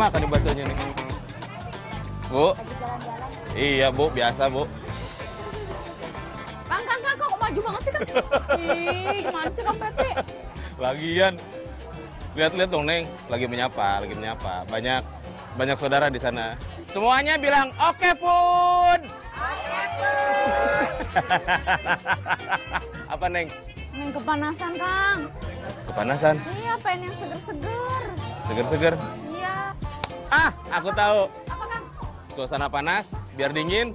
makan nih baksonya nih. Bu. Iya, Bu, biasa, Bu. Kang, Kang, Kang, kok maju banget sih, Kang? Ih, gimana sih, Kang Peti? Lagian lihat-lihat dong, Neng, lagi menyapa, lagi menyapa. Banyak banyak saudara di sana. Semuanya bilang oke, Food. Apa, Neng? Main kepanasan, Kang. Kepanasan, Iya, pengen yang seger-seger. seger-seger. Ah, aku tahu. Apa, Kang? Suasana panas, biar dingin,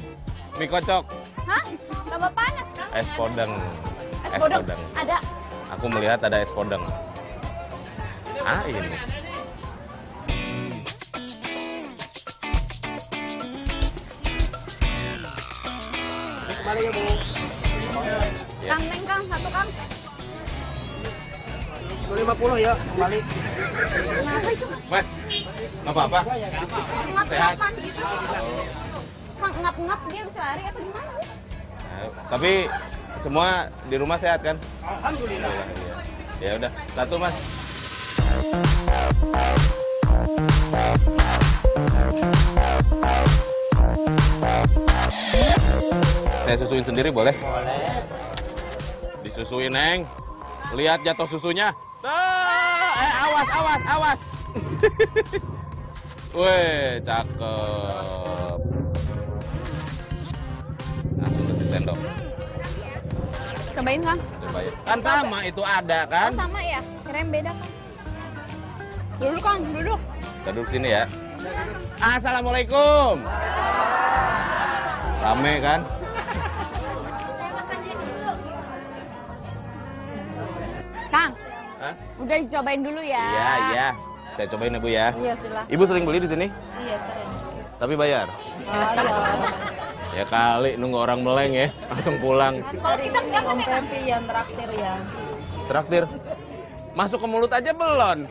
mie kocok, Hah? Tambah panas, Kang. es podeng. Es podeng. Ada. Aku melihat ada es podeng. Ah, ini. Kembali ya, Bu. Kang, Neng, Kang. Satu, Kang. 250 ya, kembali. Kenapa itu, Kang? Mas, nggak apa-apa. Sehat. Gitu. Kang, ngap-ngap dia bisa lari atau gimana? Nah, tapi semua di rumah sehat kan? Alhamdulillah. Ya udah, satu mas. Saya susuin sendiri boleh? Boleh. Disusuin, Neng. Lihat jatuh susunya. Tuh, eh, awas, awas, awas. Weh, cakep. Langsung kasih sendok. Cobain, Kang. Coba ya. Kan sama itu ada kan? Oh, sama ya? Kirain beda, Kang. Duduk, Kang. Duduk. Kita duduk sini ya. Assalamualaikum. Rame kan? Kang, Hah? udah dicobain dulu ya. Iya, iya. Saya cobain ya, Bu ya. Iya, silakan. Ibu sering beli di sini? Iya, sering. Tapi bayar. Oh, Ya kali nunggu orang meleng ya, langsung pulang. Kalau kita kan Kang? yang traktir ya. Traktir. Masuk ke mulut aja belum.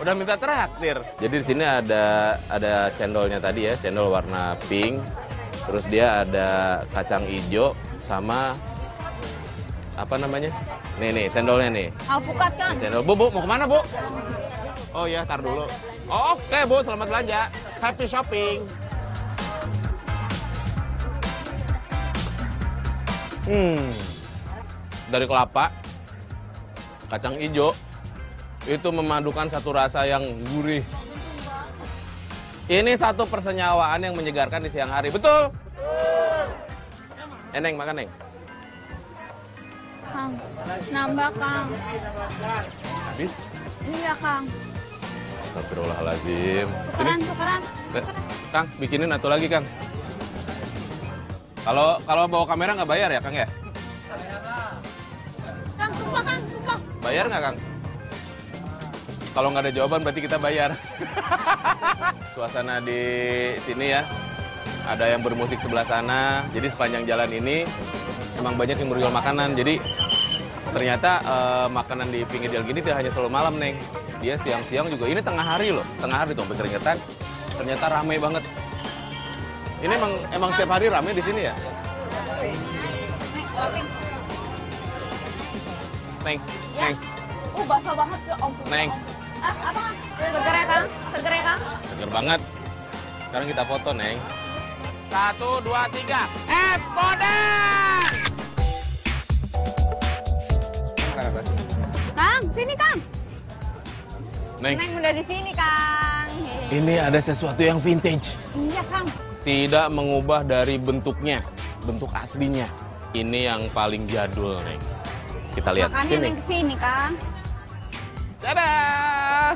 Udah minta traktir. Jadi di sini ada ada cendolnya tadi ya, cendol warna pink. Terus dia ada kacang hijau sama apa namanya? Nih nih, cendolnya nih. Alpukat, Kang. Channel Bu, Bu, mau ke mana, Bu? Oh iya, tar dulu. Oh, Oke, Bu, selamat belanja. Happy shopping. Hmm. Dari kelapa, kacang hijau, itu memadukan satu rasa yang gurih. Ini satu persenyawaan yang menyegarkan di siang hari. Betul? Eneng, makan, Neng. Kang. Nambah, Kang. Habis? Iya, Kang. Astagfirullahaladzim. Tukeran, tukeran. Eh, Kang, bikinin satu lagi, Kang. Kalau kalau bawa kamera nggak bayar ya, Kang ya? Kang, sumpah, Kang. Sumpah. Bayar nggak, Kang? Kalau nggak ada jawaban berarti kita bayar. Suasana di sini ya, ada yang bermusik sebelah sana. Jadi sepanjang jalan ini emang banyak yang berjual makanan. Jadi ternyata eh, makanan di pinggir jalan gini tidak hanya selalu malam, Neng. Dia siang-siang juga. Ini tengah hari loh, tengah hari tuh keringetan. Ternyata ramai banget. Ini emang emang setiap hari ramai di sini ya. Neng. Neng, Uh, basah banget ya ampun. Neng. Ah, apa? Seger ya, Kang? Seger ya, Kang? seger banget. Sekarang kita foto, Neng. Satu, dua, tiga. Es podeng! Kang, sini, Kang. Neng, Neng udah di sini, Kang. Ini ada sesuatu yang vintage. Iya, Kang. Tidak mengubah dari bentuknya, bentuk aslinya. Ini yang paling jadul, Neng. Kita lihat. Makanya Sini. Neng ke sini, Kang. Dadah!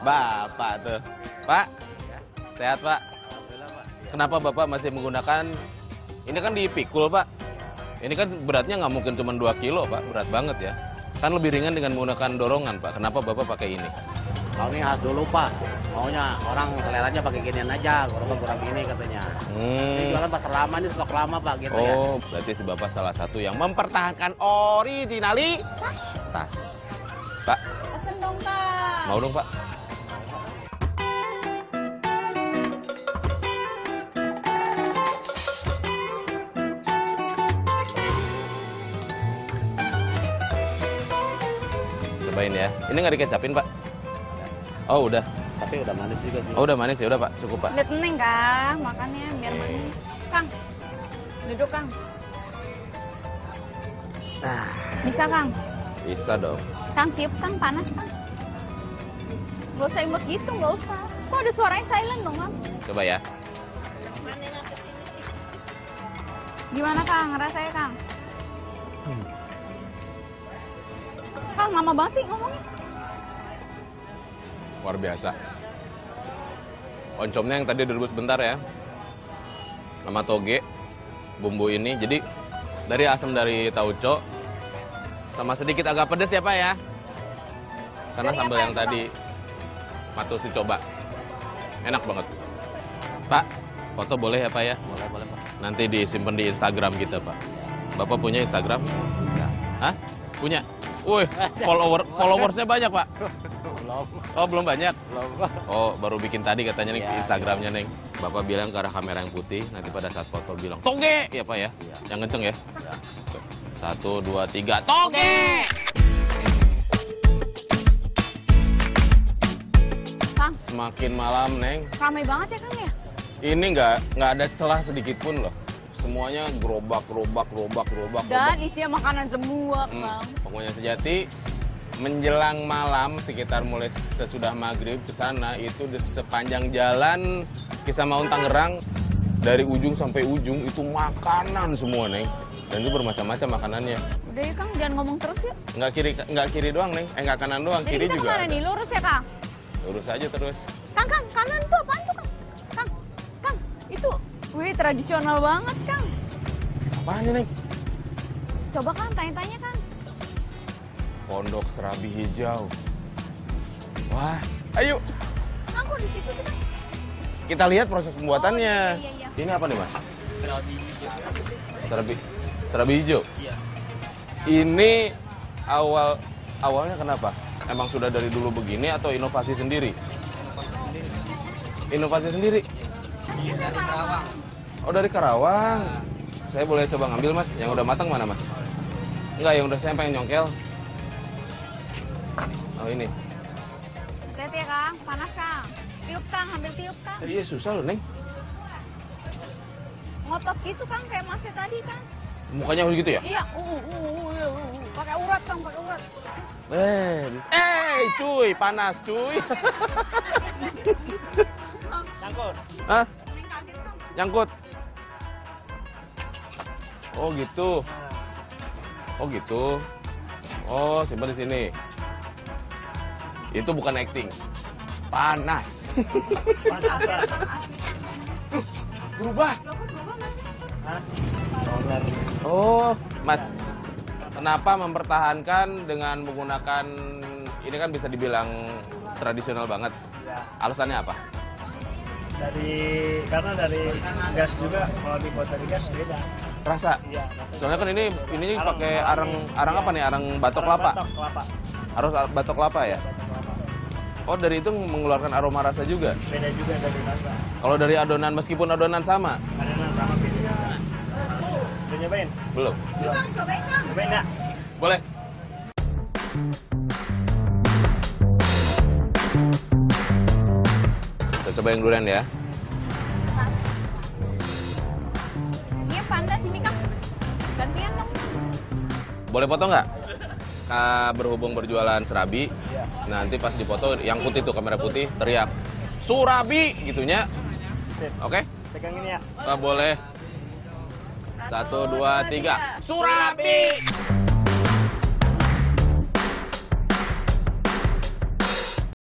Bapak tuh. Pak, sehat, Pak? Kenapa Bapak masih menggunakan... Ini kan dipikul, Pak. Ini kan beratnya nggak mungkin cuma 2 kilo, Pak. Berat banget ya. Kan lebih ringan dengan menggunakan dorongan, Pak. Kenapa Bapak pakai ini? Maunya dulu pak, maunya orang seleranya pakai ginian aja, kurang kurang ini katanya. Ini Hmm. jualan pasar lama, ini stok lama pak gitu ya. Oh, berarti si Bapak salah satu yang mempertahankan originali tas. Pak, Pesen dong, Kang. mau dong, Pak? Cobain ya. Ini nggak dikecapin, Pak? Oh udah. Tapi udah manis juga sih. Oh udah manis ya udah pak, cukup pak. Lihat neng kang, makannya biar manis. Kang, duduk kang. Bisa kang. Bisa dong. Kang tiup kang panas kang. Gak usah imut gitu, gak usah. Kok ada suaranya silent dong kang? Coba ya. Gimana kang, rasanya kang? Kang, lama banget sih ngomongnya. Luar biasa. Oncomnya yang tadi direbus sebentar ya. Sama toge. Bumbu ini. Jadi dari asam dari tauco. Sama sedikit agak pedes ya Pak ya. Karena Dari sambal yang itu, tadi matus dicoba. Enak banget. Pak, foto boleh ya Pak ya? Boleh, boleh, Pak. Nanti disimpan di Instagram kita Pak. Bapak punya Instagram? Hah? Punya? Wih, follower followersnya banyak Pak. Belum. Oh belum banyak? Belum. Oh, baru bikin tadi katanya nih Iya, Instagramnya Neng. Bapak bilang ke arah kamera yang putih, nanti pada saat foto bilang, toge! Ya Pak ya? Iya. Yang kenceng ya? Oke. Satu, dua, tiga, toge! Kang, Semakin malam, Neng. ramai banget ya kang ya? Ini nggak nggak ada celah sedikit pun loh. Semuanya gerobak, gerobak, gerobak, gerobak, gerobak. Dan isinya makanan semua Hmm, kang. pokoknya sejati menjelang malam sekitar mulai sesudah maghrib ke sana itu di sepanjang jalan Kisah Maun Tangerang dari ujung sampai ujung itu makanan semua neng dan itu bermacam-macam makanannya Udah ya kang, jangan ngomong terus yuk. nggak kiri nggak kiri doang neng eh nggak kanan doang Jadi kiri kita juga nih? Lurus ya kang? lurus aja terus Kang, kang, kanan tuh apaan tuh kang? Kang, kang, itu, wih tradisional banget kang. apaan nih neng Coba kang, tanya-tanya kang. Pondok serabi hijau. Wah ayo. Kok di situ kang? kita lihat proses pembuatannya. Oh, iya, iya, ini apa nih mas? Serabi serabi hijau? Ini awal awalnya kenapa? Emang sudah dari dulu begini atau inovasi sendiri? Inovasi sendiri. Oh dari Karawang. Saya boleh coba ngambil mas? Yang udah matang mana mas? Enggak yang udah saya pengen nyongkel oh ini Hati-hati ya kang, panas kang. Tiup kang, ambil tiup kang. iya susah loh neng Ngotot gitu kang, kayak masnya tadi kang. mukanya harus gitu ya Iya, uh, uh, uh, iya, uh, uh. pakai urat kang, pakai urat. eh eh cuy panas cuy Cangkul. Hah? Nyangkut. Oh gitu. Oh gitu. Oh simpan di sini. Itu bukan acting. Panas. Berubah. Oh, Mas. Kenapa mempertahankan dengan menggunakan ini kan bisa dibilang tradisional banget. Ya, Alasannya apa? dari karena dari gas juga kalau dibuat dari gas beda. Rasa. Iya. Soalnya kan ini ini Arang, pakai arang. arang arang apa nih? Arang batok kelapa. Batok kelapa. Harus ar- batok kelapa ya. Oh, dari itu mengeluarkan aroma rasa juga. Beda juga dari rasa. Kalau dari adonan meskipun adonan sama, Adonan sama beda. Udah nyobain? belum. Kang, cobain kang. Nyobain nggak? Boleh. Kita coba yang durian ya. Iya panas ini kang. Gantian kang. Boleh foto nggak? Ka- berhubung berjualan serabi, nanti pas dipoto yang putih tuh kamera putih teriak Surabi gitunya. Oke? Pegang ini ya. Nggak boleh. Satu, dua, tiga. Surabi!